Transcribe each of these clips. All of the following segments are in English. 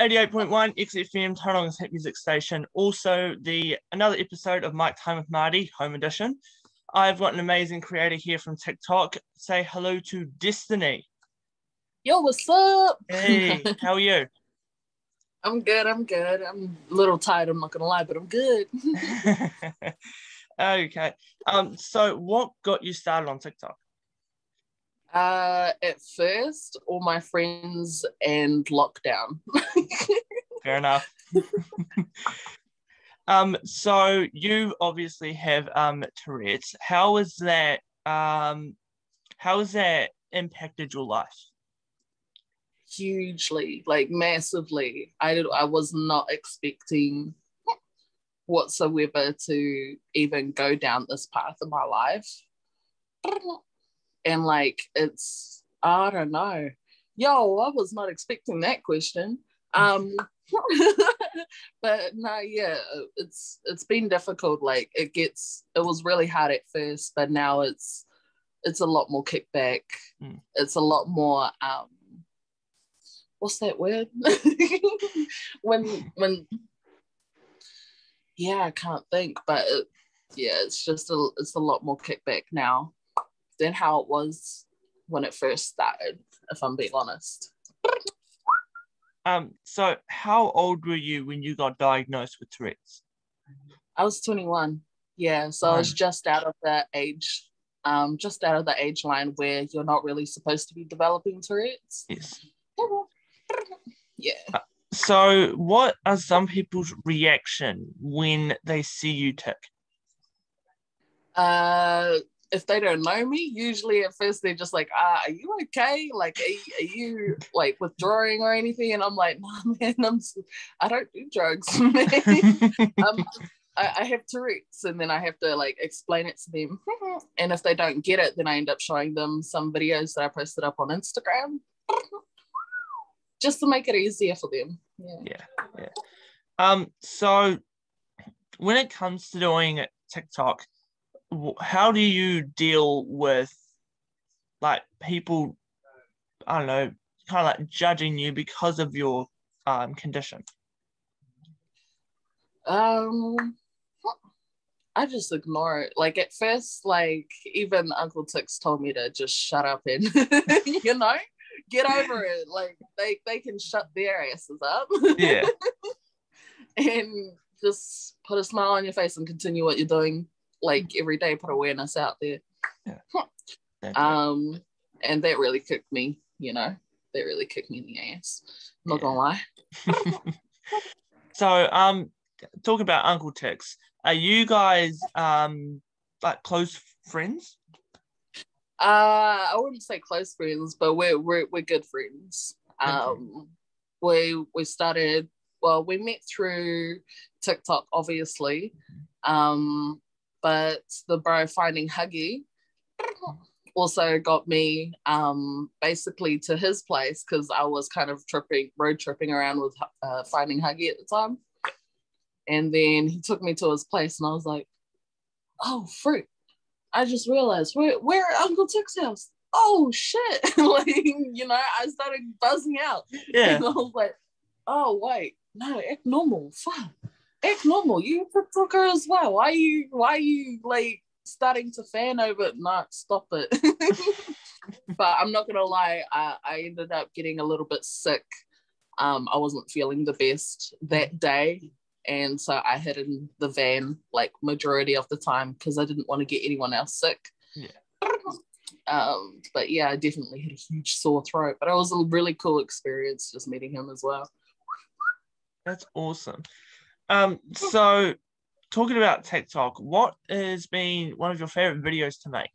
88.1 XFM Tauranga Hit Music Station. Also, the another episode of Mic Time with Marty, Home Edition. I've got an amazing creator here from TikTok. Say hello to Destiny. Yo, what's up? Hey, how are you? I'm good. I'm good. I'm a little tired. I'm not gonna lie, but I'm good. okay. Um. So, what got you started on TikTok? Uh, at first, all my friends and lockdown. Fair enough. um. So you obviously have um Tourette's. How is that? Um. How has that impacted your life? hugely, like massively. I did, I was not expecting whatsoever to even go down this path in my life. And like it's I don't know. Yo, I was not expecting that question. Um but no, yeah, it's it's been difficult. Like it gets it was really hard at first, but now it's it's a lot more kickback. Mm. It's a lot more um what's that word? when when yeah, I can't think, but it, yeah, it's just a it's a lot more kickback now than how it was when it first started, if I'm being honest. Um, so how old were you when you got diagnosed with Tourette's? I was 21. Yeah, so I was just out of the age, um, just out of the age line where you're not really supposed to be developing Tourette's. Yes yeah. Uh, so, what are some people's reaction when they see you tick? Uh, if they don't know me, usually at first they're just like, ah, are you okay? Like, are, are you like withdrawing or anything? And I'm like, no, man, I'm, I don't do drugs, um, I, I have Tourette's, and then I have to like explain it to them. and if they don't get it, then I end up showing them some videos that I posted up on Instagram just to make it easier for them. Yeah. Yeah. Yeah. Um, so when it comes to doing TikTok, how do you deal with like people, I don't know, kind of like judging you because of your um, condition? Um, I just ignore it. Like at first, like even Uncle Tix told me to just shut up and you know, get over it. Like they they can shut their asses up. Yeah. and just put a smile on your face and continue what you're doing. Like every day, put awareness out there. Yeah. um, and that really kicked me. You know, that really kicked me in the ass. I'm not yeah. gonna lie. so, um, talking about Uncle Tix are you guys um like close friends? Uh, I wouldn't say close friends, but we're we're, we're good friends. Um, we we started well, we met through TikTok, obviously, um, but the bro finding Huggy also got me um, basically to his place because I was kind of tripping, road tripping around with uh, finding Huggy at the time. And then he took me to his place, and I was like, "Oh, fruit! I just realized we're we're at Uncle Tick's house. Oh shit! like you know, I started buzzing out. Yeah. And I was like, oh wait, no, act normal. Fuck, act normal. You TikToker as well. Why you why are you like starting to fan over it? Not stop it. but I'm not gonna lie, I, I ended up getting a little bit sick. Um, I wasn't feeling the best that day and so I hid in the van like majority of the time because I didn't want to get anyone else sick. Yeah. Um, but yeah, I definitely had a huge sore throat, but it was a really cool experience just meeting him as well. That's awesome. Um, so talking about TikTok, what has been one of your favorite videos to make?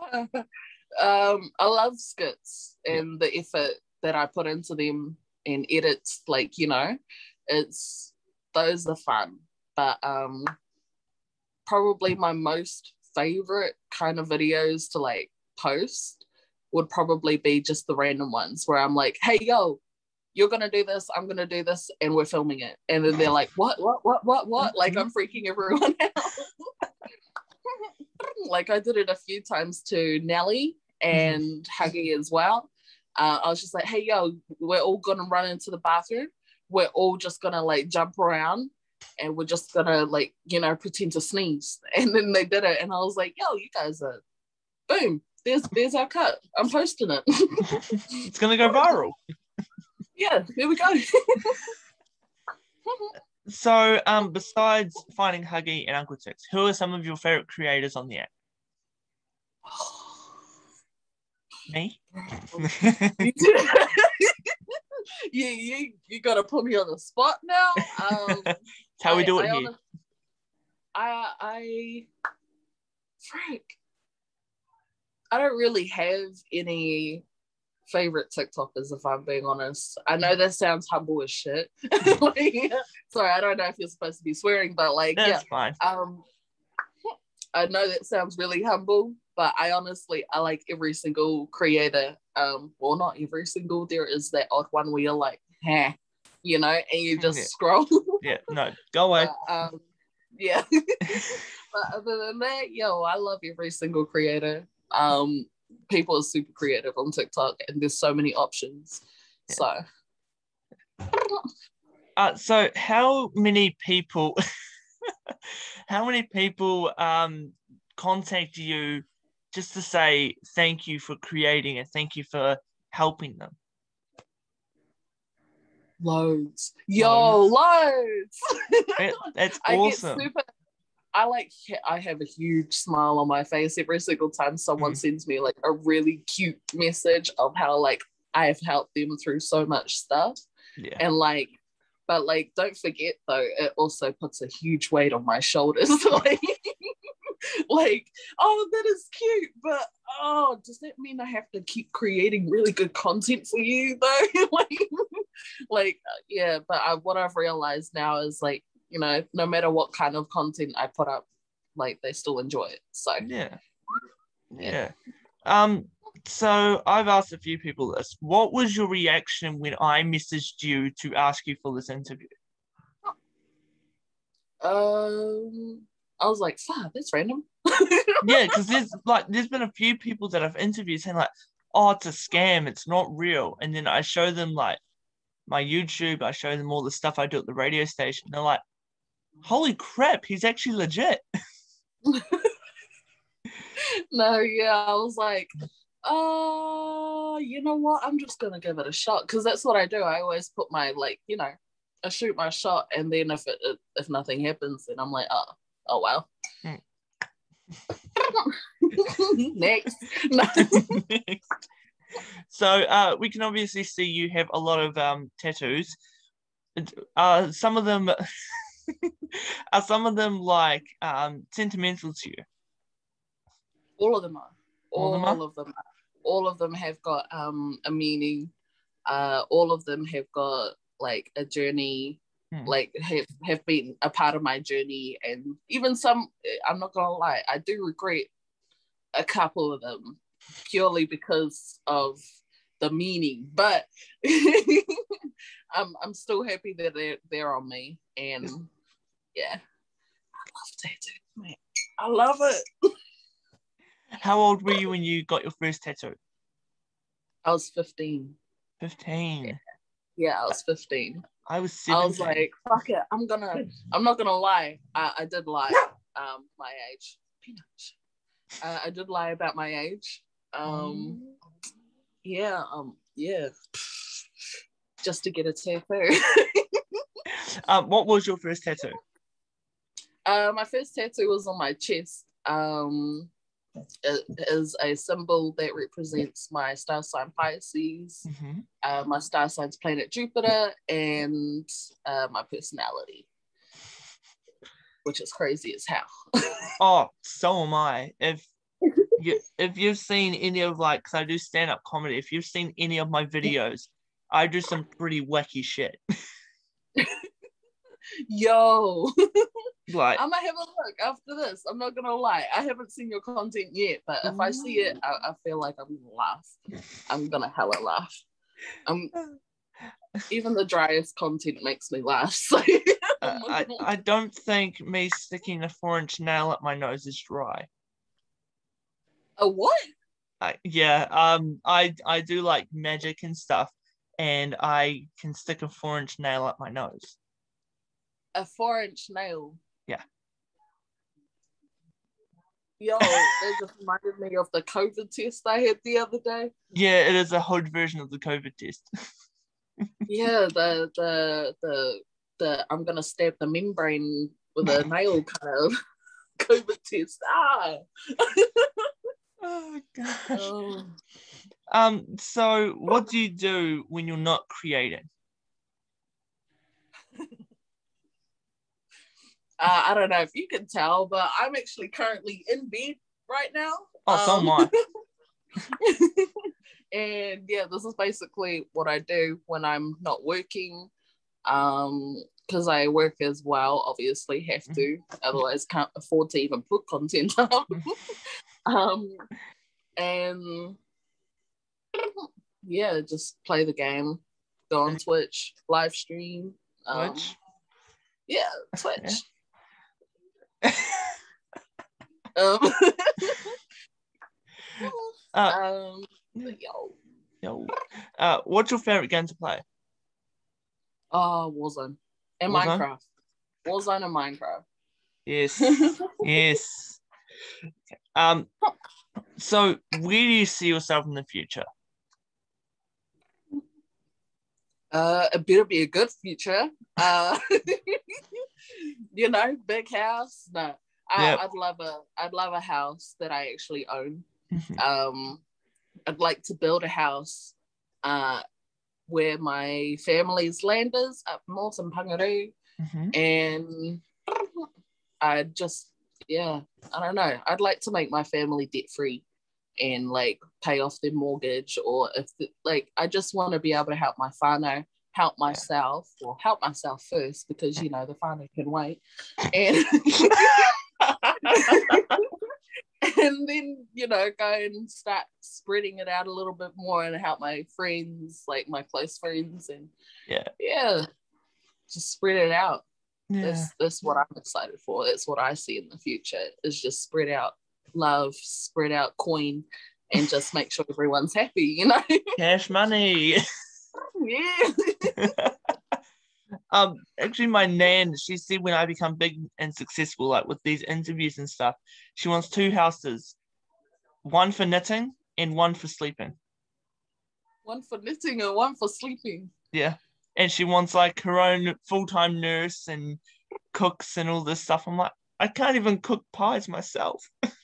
um, I love skits and the effort that I put into them and edits, like you know, it's those are fun. But um probably my most favorite kind of videos to like post would probably be just the random ones where I'm like, hey yo, you're gonna do this, I'm gonna do this, and we're filming it. And then they're like, what, what, what, what, what? Like I'm freaking everyone out. like I did it a few times to Nelly and Huggy as well. uh, I was just like, hey, yo, we're all gonna run into the bathroom. We're all just gonna like jump around and we're just gonna like, you know, pretend to sneeze. And then they did it. And I was like, yo, you guys are boom, there's there's our cut. I'm posting it. it's gonna go viral. Yeah, here we go. so um besides finding Huggy and Uncle Tix, who are some of your favorite creators on the app? Me? you, you you gotta put me on the spot now. Um, That's how we do it I here. I I Frank. I don't really have any favorite TikTokers if I'm being honest. I know that sounds humble as shit. Like, sorry, I don't know if you're supposed to be swearing, but like That's yeah. fine. Um I know that sounds really humble, but I honestly I like every single creator. Um, well not every single, there is that odd one where you're like, huh, you know, and you just Yeah. scroll. Yeah, no, go away. But, um, yeah. but other than that, yo, I love every single creator. Um, people are super creative on TikTok, and there's so many options. So, Uh, so how many people how many people um contact you just to say thank you for creating and thank you for helping them? loads, yo, loads. That- That's I awesome. get super. I like. I have a huge smile on my face every single time someone Mm. sends me like a really cute message of how like I have helped them through so much stuff. Yeah. and like but like don't forget though it also puts a huge weight on my shoulders like like oh that is cute but oh does that mean i have to keep creating really good content for you though like like uh, yeah but I, what i've realized now is like you know no matter what kind of content i put up like they still enjoy it so Yeah. Yeah. Yeah. Um, so I've asked a few people this. What was your reaction when I messaged you to ask you for this interview? um i was like fuck that's random Yeah, because there's like there's been a few people that I've interviewed saying like, oh, it's a scam, it's not real. And then I show them like my YouTube, I show them all the stuff I do at the radio station. They're like, holy crap, he's actually legit. no, yeah, I was like, uh, you know what? I'm just gonna give it a shot because that's what I do. I always put my like, you know, I shoot my shot, and then if it if nothing happens, then I'm like, oh, oh well. Next, no. so uh, we can obviously see you have a lot of um, tattoos. Uh, some of them are some of them like um, sentimental to you. all of them are. All All, of them are? of them are. All of them have got um a meaning. Uh, all of them have got like a journey Hmm. like have, have been a part of my journey and even some i'm not gonna lie i do regret a couple of them purely because of the meaning but i'm i'm still happy that they're they're on me and yeah i love tattoos man i love it How old were you when you got your first tattoo? i was 15 15. yeah i was 15 I was 17. I was like, fuck it. I'm gonna I'm not gonna lie. I, I did lie um my age. Peanuts. Uh, I did lie about my age. Um yeah, um yeah. Just to get a tattoo. um, what was your first tattoo? Uh, my first tattoo was on my chest. Um it is a symbol that represents my star sign Pisces, Mhm. uh, my star signs planet Jupiter, and uh, my personality, which is crazy as hell. Oh, so am I. If you if you've seen any of like, cause I do stand up comedy. If you've seen any of my videos, I do some pretty wacky shit. Yo, Like, I'm gonna have a look after this. I'm not gonna lie, I haven't seen your content yet, but if I see it, I, I feel like I'm gonna laugh. I'm gonna hella laugh. Um, even the driest content makes me laugh. So uh, I I don't think me sticking a four inch nail up my nose is dry. a what? I, yeah, um, I I do like magic and stuff, and I can stick a four inch nail up my nose. A four inch nail. Yeah. Yo, that just reminded me of the COVID test I had the other day. Yeah, it is a hood version of the COVID test. yeah, the the the the I'm gonna stab the membrane with a nail kind of COVID test. Ah. oh gosh. Oh. Um. So, what do you do when you're not creating? Uh, I don't know if you can tell, but I'm actually currently in bed right now. Oh, um, so am I. and yeah, this is basically what I do when I'm not working. Um, because I work as well, obviously have to, mm-hmm. otherwise can't afford to even put content up. Mm-hmm. um, and yeah, just play the game, go on Twitch, live stream. Um, Twitch. Yeah, Twitch um, uh, um, yo. Yo. Uh, what's your favorite game to play? Oh, Warzone and Warzone? Minecraft. Warzone and Minecraft. Yes. yes. Um. So, where do you see yourself in the future? Uh, it better be a good future. Uh, you know, big house. No, I, yep. I'd love a, I'd love a house that I actually own. Mm-hmm. Um, I'd like to build a house, uh, where my family's land is up north in Panguru, mm-hmm. and I just, yeah, I don't know. I'd like to make my family debt free and like pay off their mortgage or if the, like I just want to be able to help my whānau help myself or help myself first because you know the whānau can wait. And and then you know go and start spreading it out a little bit more and help my friends like my close friends and yeah. yeah just spread it out. Yeah. that's that's what i'm excited for. That's what i see in the future is just spread out love, spread out coin, and just make sure everyone's happy, you know? Cash money. yeah. um, actually, my nan, she said when I become big and successful, like with these interviews and stuff, she wants two houses, one for knitting and one for sleeping. One for knitting and one for sleeping. Yeah, and she wants like her own full time nurse and cooks and all this stuff. I'm like, I can't even cook pies myself.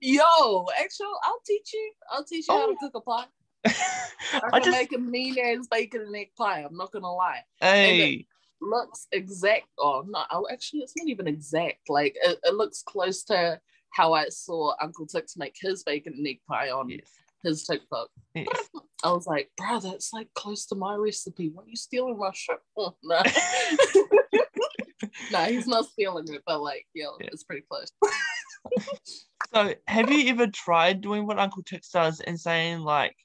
Yo, actually, I'll teach you. I'll teach you oh. how to oh. cook a pie. I, I can just... make a mean ass bacon and egg pie. I'm not gonna lie. Hey. looks exact. Oh no, oh, actually, it's not even exact. Like it, it looks close to how I saw Uncle Tix make his bacon and egg pie on yes. his TikTok. Yes. I was like, bro, that's like close to my recipe. What are you stealing my shit? Oh, no. no, he's not stealing it, but like, yo, yeah. it's pretty close. so, have you ever tried doing what Uncle Tix does and saying like,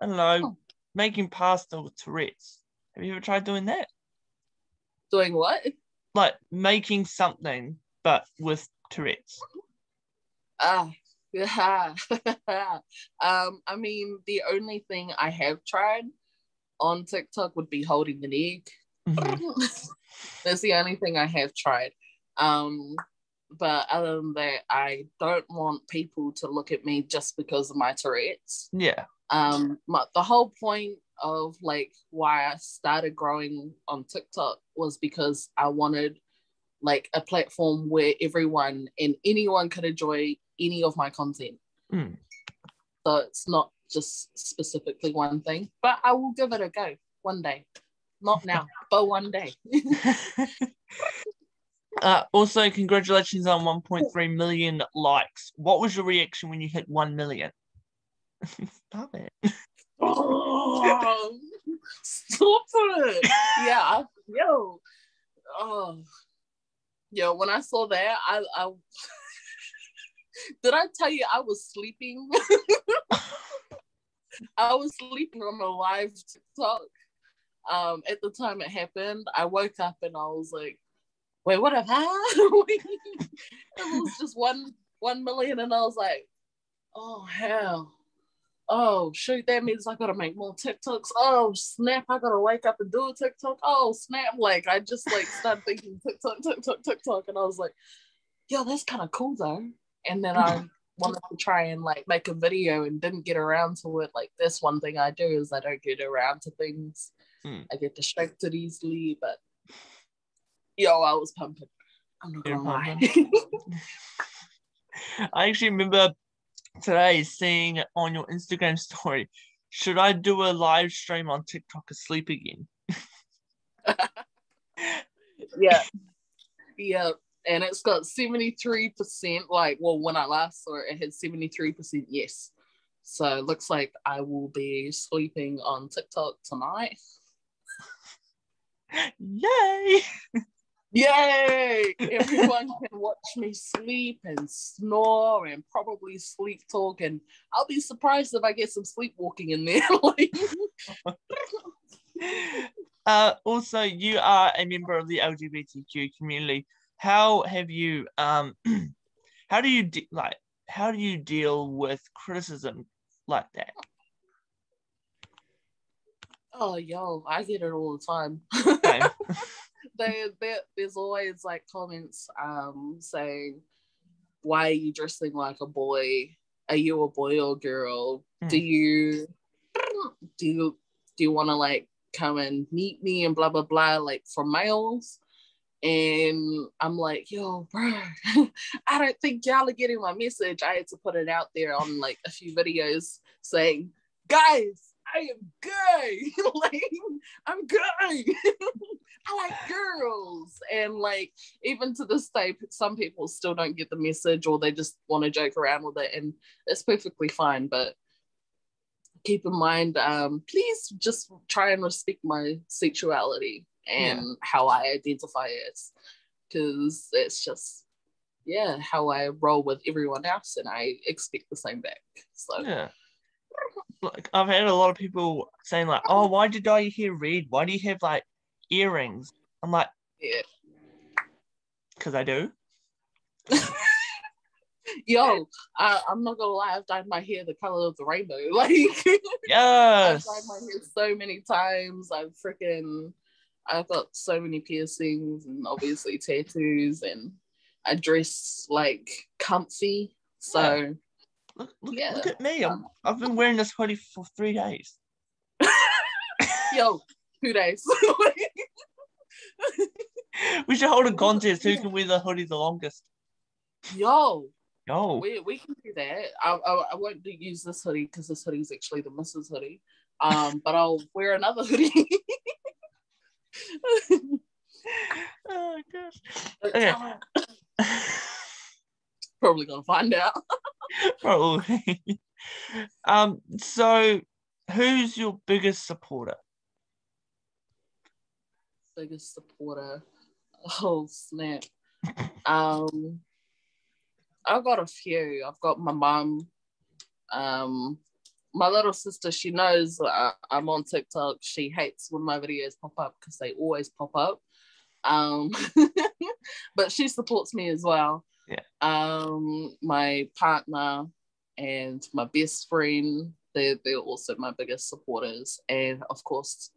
I don't know, oh. making pasta with Tourette's? Have you ever tried doing that? Doing what? Like making something, but with Tourette's. Ah, yeah. um, I mean, the only thing I have tried on TikTok would be holding an egg. Mm-hmm. That's the only thing I have tried. Um, but other than that, I don't want people to look at me just because of my Tourette's. Yeah. Um, my, the whole point of like why I started growing on TikTok was because I wanted like a platform where everyone and anyone could enjoy any of my content. Mm. So it's not just specifically one thing, but I will give it a go one day. Not now, but one day. uh, also, congratulations on 1.3 million likes. What was your reaction when you hit 1 million? Stop it. Oh, stop it. Yeah, yo. Oh. Yo, when I saw that, I, I did I tell you I was sleeping? I was sleeping on a live TikTok um, at the time it happened, I woke up and I was like, wait, what have I? it was just one one million, and I was like, oh hell. Oh shoot, that means I gotta make more TikToks. Oh snap, I gotta wake up and do a TikTok. Oh snap, like I just like started thinking TikTok, TikTok, TikTok, and I was like, yo, that's kind of cool though. And then I wanted to try and like make a video and didn't get around to it. Like this one thing I do is I don't get around to things. Hmm. I get distracted easily, but yo, I was pumping. I'm not gonna lie. I actually remember today seeing on your Instagram story, should I do a live stream on TikTok asleep again? yeah. Yeah. And it's got 73%, like, well, when I last saw it, it had 73% yes. So it looks like I will be sleeping on TikTok tonight. Yay! Yay! Everyone can watch me sleep and snore and probably sleep talk. And I'll be surprised if I get some sleepwalking in there. uh, also, you are a member of the LGBTQ community. How have you um, how do you de- like how do you deal with criticism like that? oh, yo, I get it all the time. Okay. there, there, there's always like comments um saying, "Why are you dressing like a boy? Are you a boy or girl? Hmm. Do you do you do you want to like come and meet me and blah blah blah like for males?" And I'm like, yo, bro, I don't think y'all are getting my message. I had to put it out there on like a few videos saying, guys, I am gay. like, I'm gay. I like girls. And like, even to this day, some people still don't get the message or they just want to joke around with it. And it's perfectly fine. But keep in mind, um, please just try and respect my sexuality and how I identify as. Because it's just, yeah, how I roll with everyone else. And I expect the same back. So, Yeah. Like I've had a lot of people saying like, "Oh, why did I hear red? Why do you have like earrings?" I'm like, yeah. "Cause I do." Yo, I, I'm not gonna lie, I've dyed my hair the color of the rainbow. Like yes, I've dyed my hair so many times. I've freaking I've got so many piercings and obviously tattoos and I dress like comfy. So Look, look, Yeah. look at me. I'm, um, I've been wearing this hoodie for three days. yo, two days. We should hold a contest. Who can wear the hoodie the longest? yo, Yo. we, we can do that. I, I, I won't use this hoodie because this hoodie is actually the Mrs. hoodie. Um, but I'll wear another hoodie. oh gosh. Okay. Probably gonna find out. Probably. um. So, who's your biggest supporter? biggest supporter. Oh snap. um I've got a few. I've got my mum. Um my little sister, she knows uh, I'm on TikTok. She hates when my videos pop up because they always pop up. Um, but she supports me as well. Yeah. Um, my partner and my best friend, they're, they're also my biggest supporters. And of course,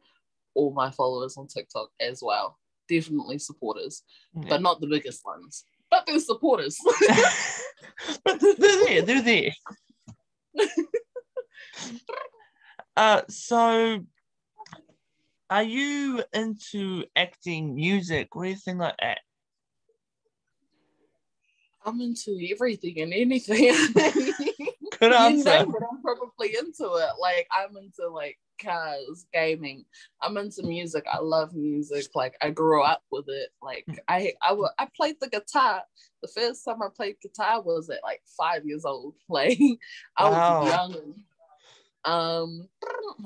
all my followers on TikTok as well. Definitely supporters, Yeah. but not the biggest ones. But they're supporters. but they're there. They're there. uh. So, are you into acting, music, or anything like that? I'm into everything and anything. Good you answer. name I'm probably into it. Like I'm into like cars, gaming. I'm into music. I love music. Like I grew up with it. Like I I I played the guitar. The first time I played guitar was at like five years old. Like I Wow. was young. Um,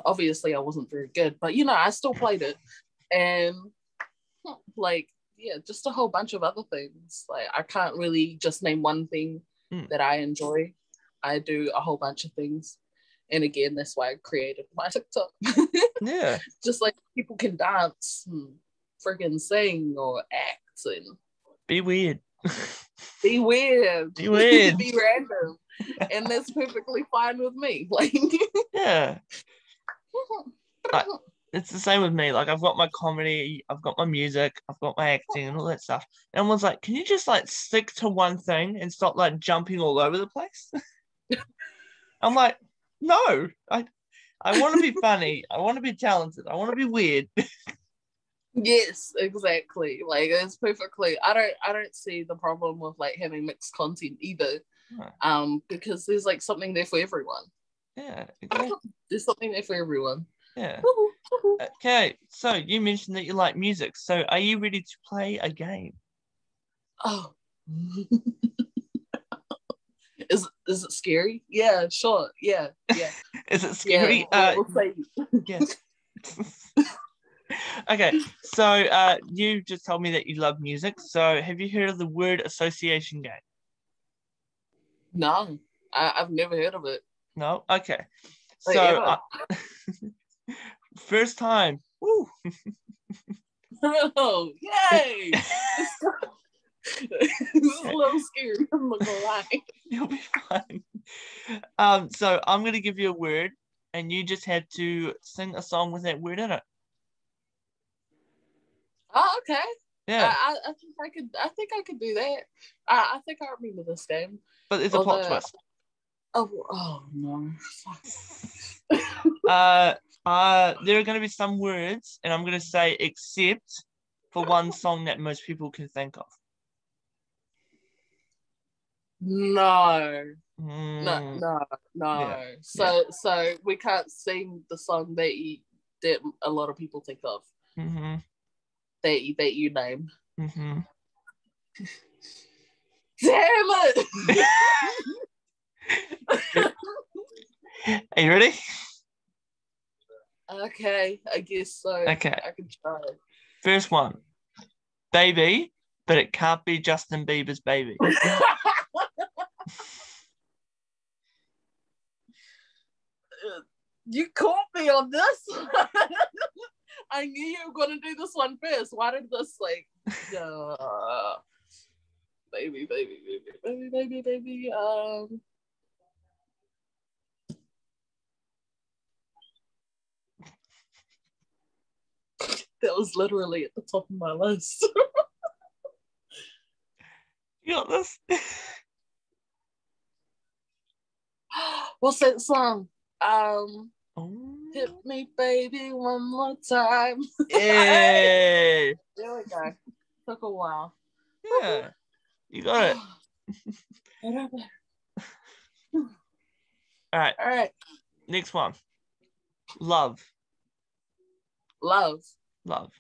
obviously I wasn't very good, but you know I still played it, and like yeah, just a whole bunch of other things. Like I can't really just name one thing Mm. that I enjoy. I do a whole bunch of things. And again, that's why I created my TikTok. Yeah. just like people can dance and freaking sing or act and Be weird. Be weird. Be weird. Be random. And that's perfectly fine with me. Like yeah. It's the same with me. Like I've got my comedy, I've got my music, I've got my acting and all that stuff. And everyone's like, can you just like stick to one thing and stop like jumping all over the place? I'm like, no, I I want to be funny. I want to be talented. I want to be weird. Yes, exactly. Like it's perfectly. I don't. I don't see the problem with like having mixed content either. Right. Um, because there's like something there for everyone. Yeah, exactly. There's something there for everyone. Yeah. Okay, so you mentioned that you like music. So are you ready to play a game? Oh. is is it scary? Yeah, sure. Yeah, yeah. Is it scary? Yeah, uh, we'll, we'll say. yes. okay, so uh, you just told me that you love music. So have you heard of the word association game? No, I, I've never heard of it. No. Okay. Like, So uh, first time. Woo. Oh, yay! It's a little scary. I'm not gonna lie. You'll be fine. Um, so I'm gonna give you a word, and you just have to sing a song with that word in it. Oh, okay. Yeah, I, I, I think I could. I think I could do that. I, I think I remember this game. but there's a plot twist. Oh, oh no! Uh, uh, there are gonna be some words, and I'm gonna say except for one song that most people can think of. No, no, Mm, no, no. Yeah, So, so we can't sing the song that you that a lot of people think of Mm-hmm, that you, that you name. mm-hmm. Damn it! Are you ready? okay, I guess so. Okay. I can try. First one, baby, but it can't be Justin Bieber's baby. you caught me on this. I knew you were gonna do this one first. Why did this like uh, baby, baby, baby, baby, baby, baby, um that was literally at the top of my list. You got this? What's that song? Um Oh. hit me baby one more time. Yay! There we go. Took a while. Yeah, you got it. All All right, right. next one. Love, Love. love.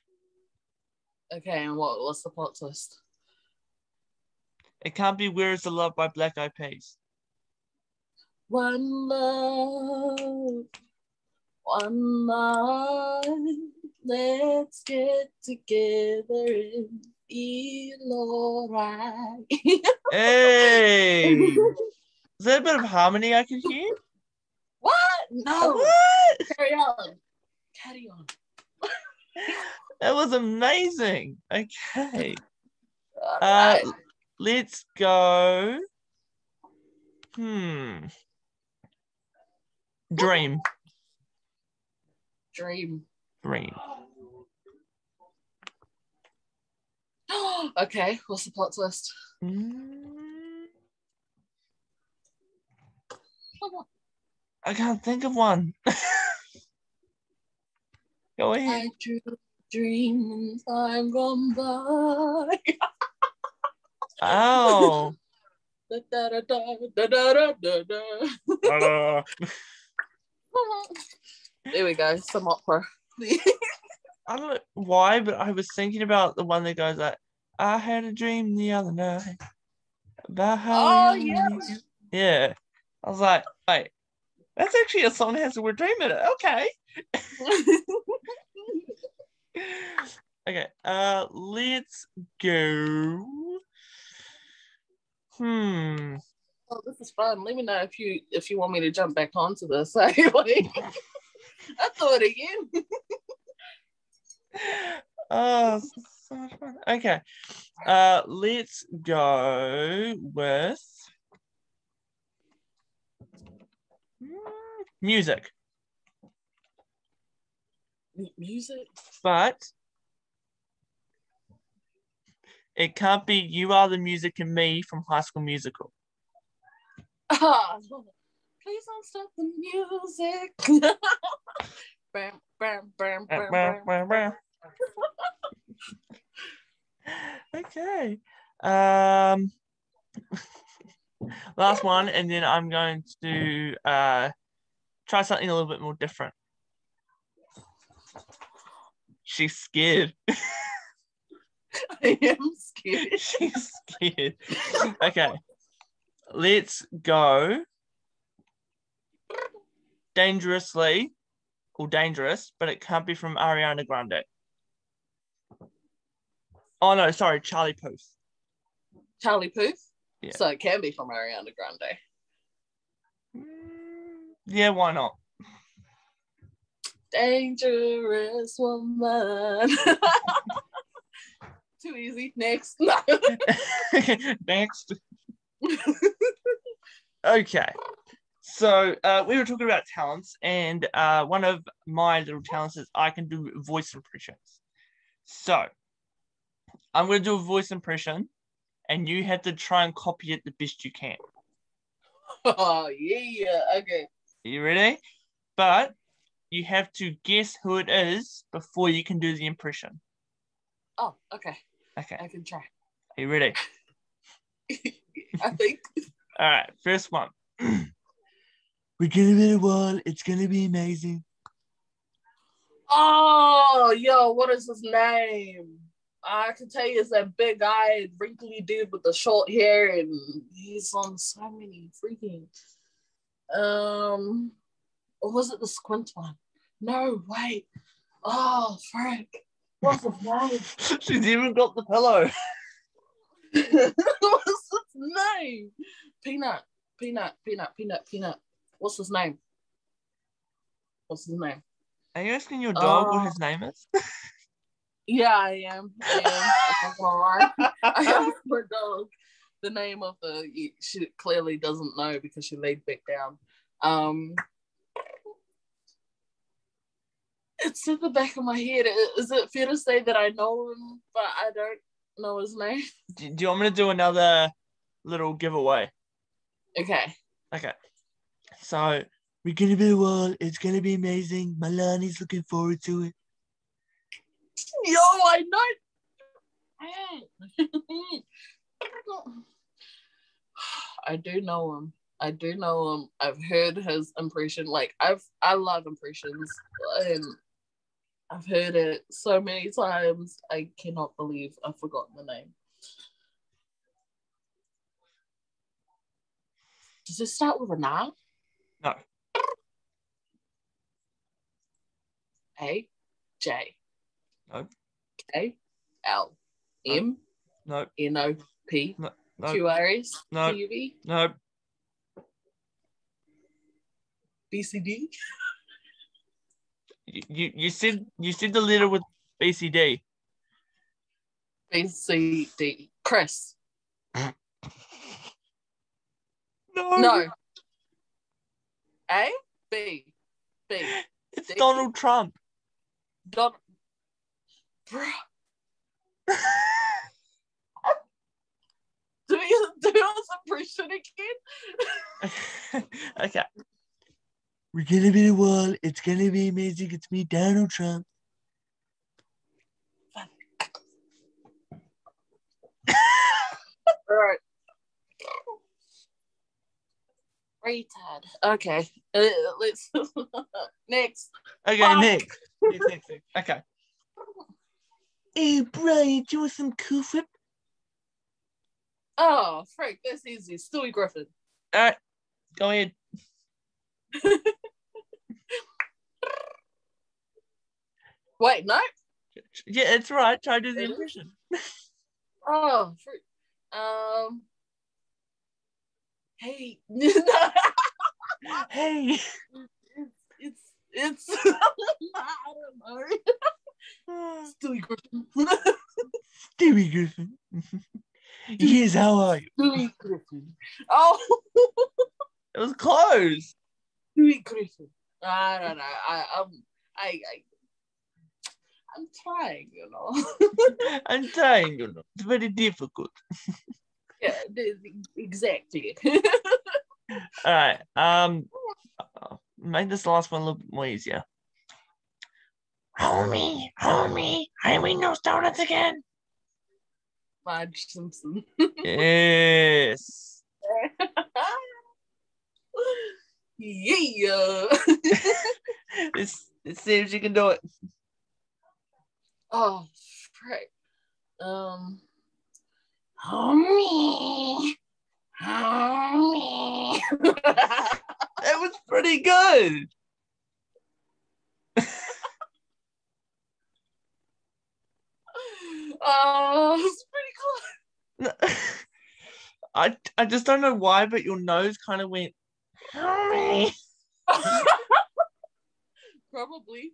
Okay, and what what's the plot twist? It can't be Where is the Love by Black Eyed Peas. One love, one life. Let's get together and feel alright. Hey! Is there a bit of harmony I can hear? what? No. What? Carry on. Carry on. That was amazing. Okay, uh, right. let's go. Hmm. Dream, Dream. dream. okay, what's the plot twist? Mm, I can't think of one. Go ahead. I drew dreams I'm gone by. Oh. Da, da, da, da, da, da, da, da. There we go, some opera. I don't know why, but I was thinking about the one that goes like, I had a dream the other night about how. Oh, yeah. Yeah. I was like, wait, that's actually a song that has the word dream in it. Okay. Okay. Uh, let's go. Hmm. Oh, this is fun. Let me know if you if you want me to jump back onto this. I thought again. oh, so much fun. Okay. Uh let's go with music. M- Music. But it can't be you are the music and me from high school musical. Ah, please don't stop the music. Bam, bam, bam, bam, bam, bam. okay. Um last one and then I'm going to uh try something a little bit more different. She's scared. I am scared. She's scared. Okay. Let's go dangerously or dangerous, but it can't be from Ariana Grande. Oh no, sorry, Charlie Puth. Charlie Puth. Yeah. So it can be from Ariana Grande. Mm, Yeah, why not? Dangerous woman. Too easy. Next. No. Next. okay. So uh, we were talking about talents, and uh, one of my little talents is I can do voice impressions. So I'm going to do a voice impression, and you have to try and copy it the best you can. oh yeah. Okay. Are you ready? But you have to guess who it is before you can do the impression. Oh, okay. Okay. I can try. Are you ready? I think. All right. First one. We're gonna be the one. It's gonna be amazing. Oh, yo, what is his name? I can tell you it's that big eyed, wrinkly dude with the short hair, and he's on so many freaking. Um, or was it the squint one? No, wait. Oh, Frank. What's his name? She's even got the pillow. What's his name? Peanut, peanut, peanut, peanut, peanut. What's his name? What's his name? Are you asking your dog what Oh. his name is? Yeah, I am. I am. I'm not gonna lie. I asked my dog the name of the. She clearly doesn't know because she laid back down. Um, it's in the back of my head. Is it fair to say that I know him, but I don't know his name? do you want me to do another little giveaway? Okay. Okay. So we're gonna be the one. It's gonna be amazing. Melania's looking forward to it. Yo, I know. I do know him. I do know him. I've heard his impression. Like I've, I love impressions, and I've heard it so many times. I cannot believe I've forgotten the name. Does it start with an R? No. A, J. No. K, L, M, No, N, O, P, no, Q, R, S, No. Q, U, V, no. B, C, D. You, you said you said the letter with BCD. B, C, D. Chris. Mm. No. No. A, B, B. It's D. Donald Trump. Don. Bruh. Do you do us impression again? okay. We're gonna be the one. It's gonna be amazing. It's me, Donald Trump. All right. Retard. Okay. Uh, let's next. Okay, Fuck. next. Okay. Hey, Brian, do you want some cool whip? Oh, Frank, that's easy. Stewie Griffin. All right, go ahead. Wait, no. Yeah, it's right. Try to do the It is? impression. Oh, frick. Um. Hey. Hey. it's it's. I don't know. Stewie Griffin. Griffin. yes, how are you? Stewie Griffin. Oh, It was close. Stewie Griffin. I don't know. I um, I, I I'm trying, you know. I'm trying, you know. It's very difficult. Yeah, the- the- exactly. All right. Um, make this last one a little bit more easier. Homie, homie, homie, no donuts again. Marge Simpson. Yes. yeah. Let's, let's see if she can do it. oh, frick. Um. Homie. Homie. That was pretty good. oh, it's pretty close. I I just don't know why, but your nose kind of went. Homie. Probably.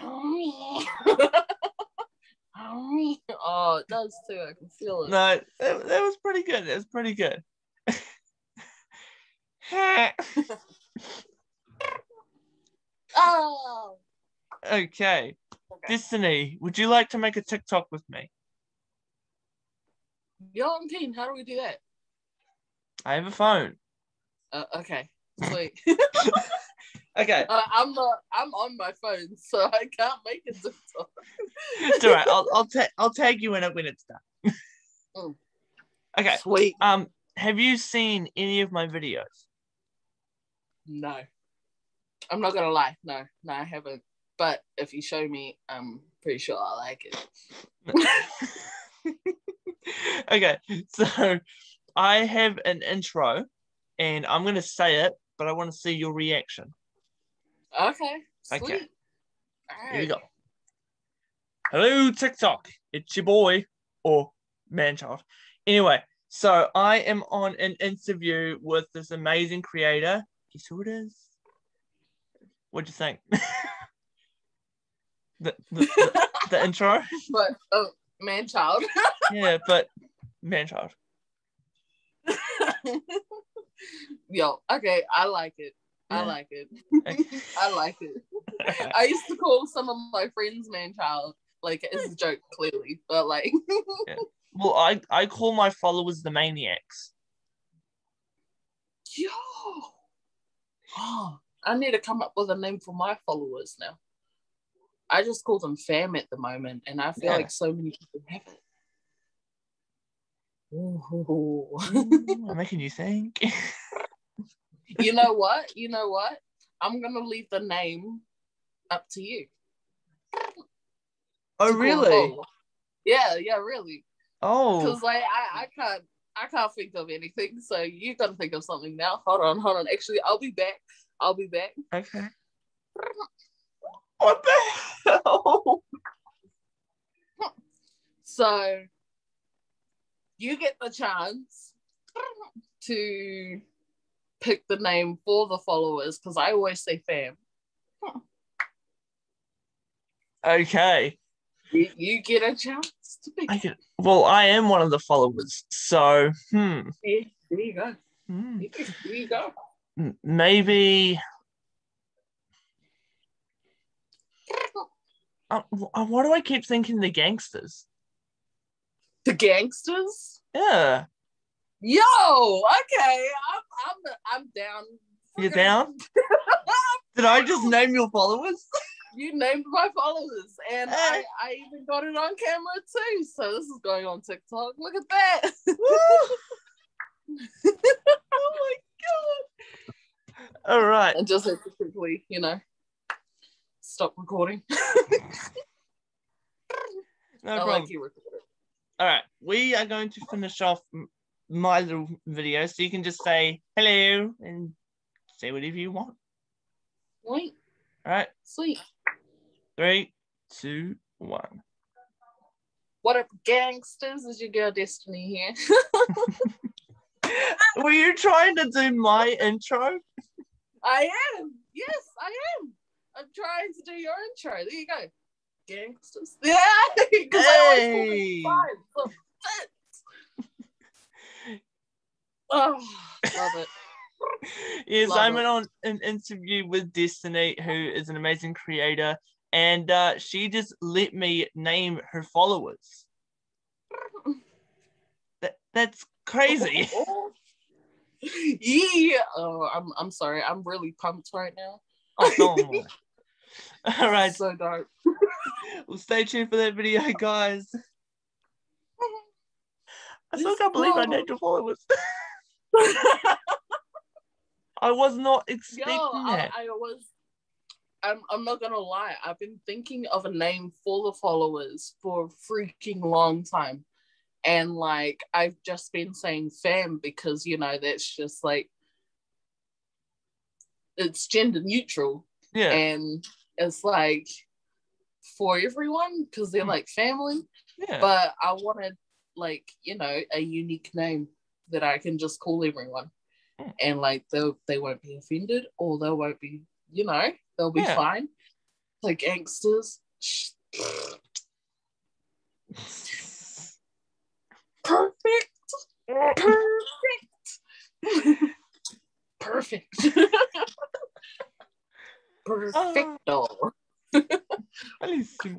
Homie. Homie. Oh, it does too. I can feel it. No, that, that was pretty good. That was pretty good. Oh. okay. Okay. Destiny, would you like to make a TikTok with me? Yo, I'm keen. How do we do that? I have a phone. Uh, okay. Sweet. Okay. uh, I'm not. I'm on my phone, so I can't make it. It's all right. I'll I'll, ta- I'll tag you in it when it's done. Mm. Okay. Sweet. Um, have you seen any of my videos? No. I'm not gonna lie. No, no, I haven't. But if you show me, I'm pretty sure I like it. okay, so I have an intro and I'm going to say it, but I want to see your reaction. Okay. Sweet. Okay. Here we go. Hello, TikTok. It's your boy or man child. Anyway, so I am on an interview with this amazing creator. Guess who it is? What'd you think? the, the, the, the intro? But oh, man, child. Yeah, but man child. Yo, okay, I like it. I like it. I like it. I used to call some of my friends man child, like it's a joke clearly, but like Well, I, I call my followers the maniacs. yo. Oh, I need to come up with a name for my followers now. I just call them fam at the moment, and I feel Yeah. like so many people have it. Ooh. I'm making you think. you know what? You know what? I'm gonna leave the name up to you. oh, to really? Yeah, yeah, really. Oh, Because like I, I can't I can't think of anything. So you gotta think of something now. Hold on, hold on. Actually, I'll be back. I'll be back. okay. What the So you get the chance to pick the name for the followers because I always say fam. Okay. You, you get a chance to pick. I can, well, I am one of the followers, so hmm, Yeah, there you go. hmm. There you go. Maybe. Uh, uh, why do I keep thinking the gangsters? The gangsters. Yeah, Yo, okay. I'm I'm I'm down. you're down? Did I just name your followers? You named my followers, and I, Eh. I even got it on camera too. So this is going on TikTok. Look at that. Oh my god! All right. and just have to quickly, you know, stop recording. No I problem. like. All right, we are going to finish off my little video, so you can just say hello and say whatever you want. Sweet, All right, sweet. three, two, one. What up, gangsters? Is your girl Destiny here? Were you trying to do my intro? I am. Yes, I am. I'm trying to do your intro. There you go. Gangsters. Yeah, because I always call Hey. them fit. Oh, love it. yes, Love I'm it. on an interview with Destiny, who is an amazing creator, and uh, she just let me name her followers. That that's crazy. yeah. Oh, I'm I'm sorry. I'm really pumped right now. oh, I. All right, So dope. well, stay tuned for that video, guys. I still can't believe I named your followers. I was not expecting Yo, I, that. I was. I'm, I'm not gonna lie. I've been thinking of a name for the followers for a freaking long time, and like I've just been saying fam because you know that's just like it's gender neutral yeah, and it's like for everyone because they're Hmm. like family. yeah. But I wanted like you know a unique name that I can just call everyone, Hmm. and like they they won't be offended or they won't be you know they'll be Yeah. fine. Like gangsters. Perfect. Perfect. Perfect. Perfecto. Bellissimo.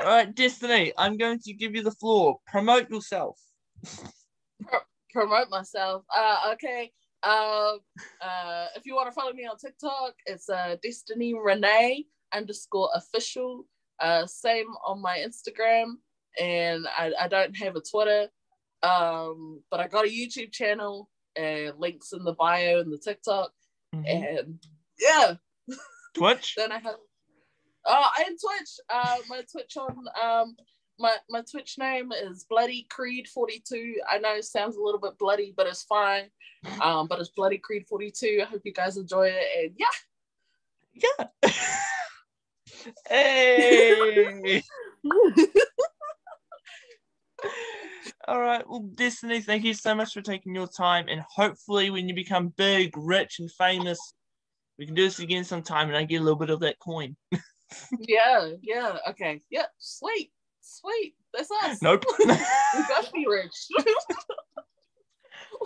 All right, Destiny, I'm going to give you the floor. Promote yourself. promote myself. Uh, okay. Uh, uh, if you want to follow me on TikTok, it's uh, Destiny Renee underscore official. Uh, same on my Instagram, and I, I don't have a Twitter. Um, but I got a YouTube channel and links in the bio and the TikTok, Mhm. and yeah. Twitch. Then I have oh and Twitch. Uh, my Twitch on um my my Twitch name is Bloody Creed 42. I know it sounds a little bit bloody, but it's fine. Um, but it's Bloody Creed 42. I hope you guys enjoy it. And yeah, Yeah. hey. All right. Well, Destiny, thank you so much for taking your time. And hopefully, when you become big, rich, and famous, we can do this again sometime and I get a little bit of that coin. yeah, yeah. Okay, yeah, sweet, sweet. That's us. Nope. we got to be rich.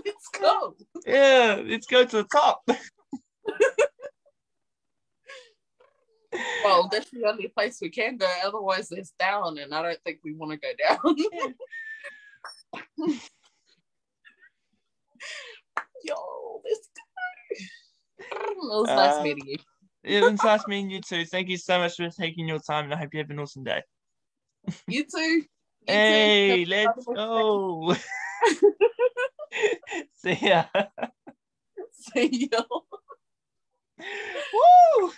Let's go. yeah, let's go to the top. Well, that's the only place we can go. Otherwise, it's down, and I don't think we want to go down. Yo, let's go. It was nice meeting you. It was nice meeting you too. Thank you so much for taking your time, and I hope you have an awesome day. You too. You hey, too. let's go. See ya. See ya. Woo!